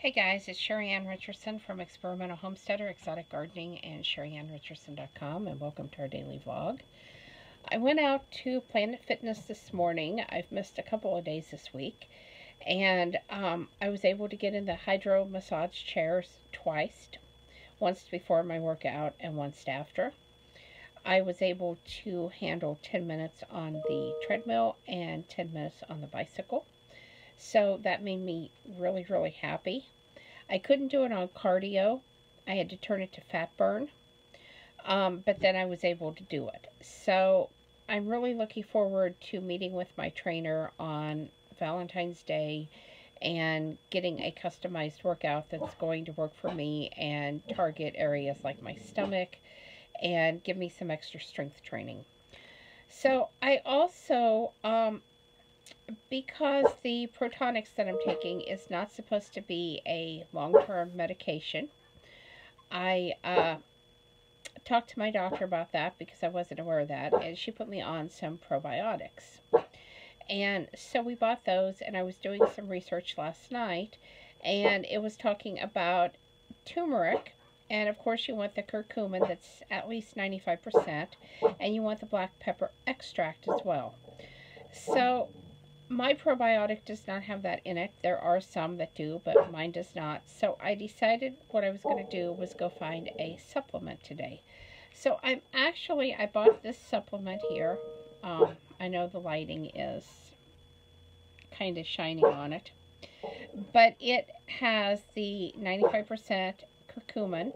Hey guys, it's Sheri Ann Richerson from Experimental Homesteader, Exotic Gardening, and SheriAnnRicherson.com, and welcome to our daily vlog. I went out to Planet Fitness this morning. I've missed a couple of days this week, and um, I was able to get in the hydro massage chairs twice, once before my workout and once after. I was able to handle 10 minutes on the treadmill and 10 minutes on the bicycle. So that made me really, really happy. I couldn't do it on cardio. I had to turn it to fat burn. Um, but then I was able to do it. So I'm really looking forward to meeting with my trainer on Valentine's Day and getting a customized workout that's going to work for me and target areas like my stomach and give me some extra strength training. So I also um, because the Protonix that I'm taking is not supposed to be a long-term medication, I uh, talked to my doctor about that because I wasn't aware of that, and she put me on some probiotics. And so we bought those, and I was doing some research last night, and it was talking about turmeric, and of course you want the curcumin that's at least 95%, and you want the black pepper extract as well. So my probiotic does not have that in it. There are some that do, but mine does not. So I decided what I was going to do was go find a supplement today. So I'm actually, I bought this supplement here. Um, I know the lighting is kind of shining on it. But it has the 95% curcumin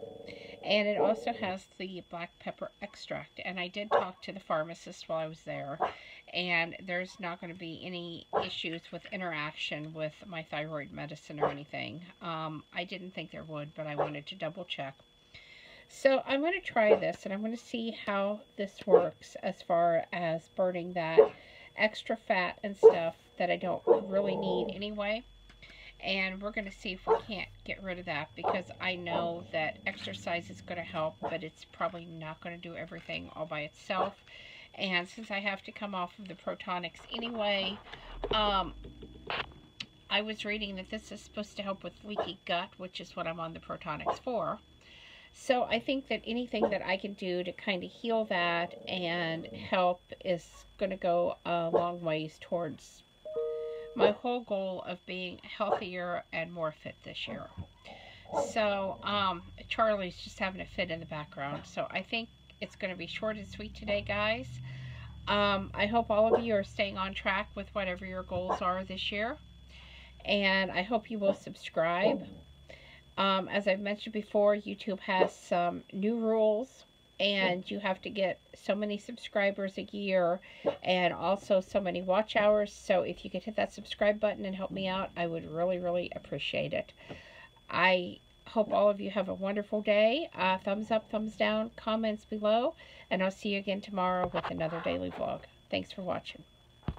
and it also has the black pepper extract. And I did talk to the pharmacist while I was there and there's not going to be any issues with interaction with my thyroid medicine or anything. Um, I didn't think there would, but I wanted to double check. So I'm going to try this, and I'm going to see how this works as far as burning that extra fat and stuff that I don't really need anyway. And we're going to see if we can't get rid of that because I know that exercise is going to help, but it's probably not going to do everything all by itself. And since I have to come off of the Protonix anyway, um, I was reading that this is supposed to help with leaky gut, which is what I'm on the Protonix for. So I think that anything that I can do to kind of heal that and help is going to go a long ways towards my whole goal of being healthier and more fit this year. So, um, Charlie's just having a fit in the background. So I think it's going to be short and sweet today, guys. Um, I hope all of you are staying on track with whatever your goals are this year. And I hope you will subscribe. Um, as I've mentioned before, YouTube has some new rules. And you have to get so many subscribers a year and also so many watch hours. So if you could hit that subscribe button and help me out, I would really, really appreciate it. I hope all of you have a wonderful day. Uh, thumbs up, thumbs down, comments below, and I'll see you again tomorrow with another daily vlog. Thanks for watching.